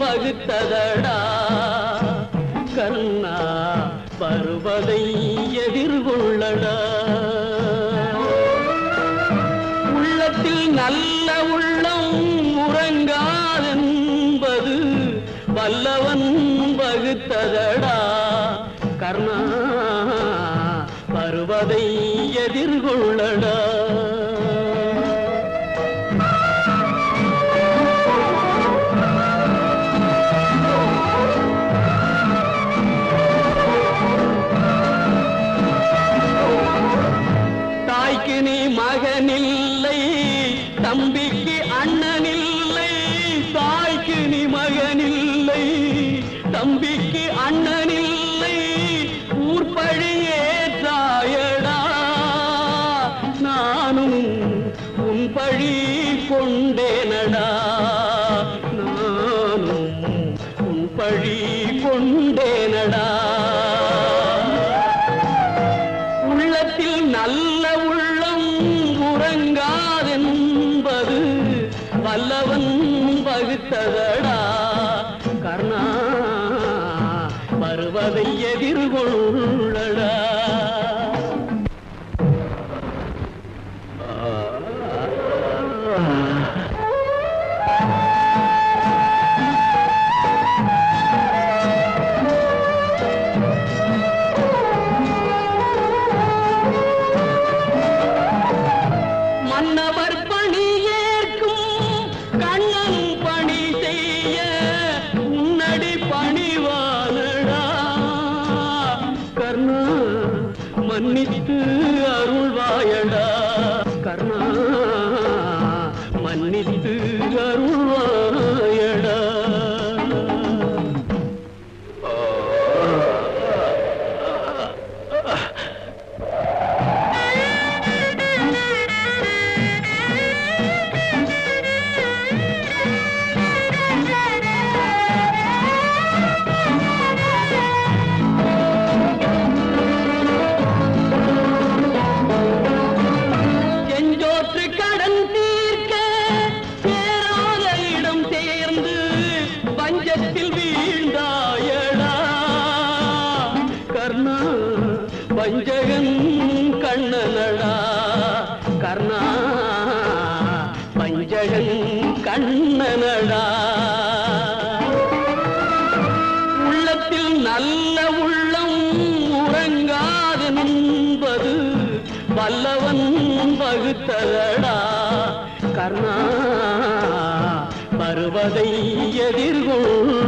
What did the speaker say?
வகுத்ததடா கண்ணா பருவதை எதிர்கொள்ளடா. உள்ளத்தில் நல்ல உள்ளம் உறங்காதென்பது வல்லவன் வகுத்ததடா கர்ணா பருவதை எதிர்கொள்ளடா. தம்பிக்கு அண்ணனில்லை தாய்க்கு நீ மகனில்லை. தம்பிக்கு அண்ணனில்லை ஊர்பழியே தாயடா. நானும் உன் பழி கொண்டேனடா. நானும் உன் பழி கொண்டேனடா. உள்ளத்தில் நல்ல உள்ளம் உறங்கா. வல்லவன் வகுத்ததடா கர்ணா வருவதை எதிர்கொள்ளும் மன்னித்து அருள்வாயடா. கர்ணா மன்னித்து அருள் கர்ணா பஞ்சகன் கண்ணனடா. கர்ணா பஞ்சகன் கண்ணனடா. உள்ளத்தில் நல்ல உள்ளம் உறங்காது நின்பது வல்லவன் வகுத்ததடா கர்ணா பருவதை எதிர்கொள்ளடா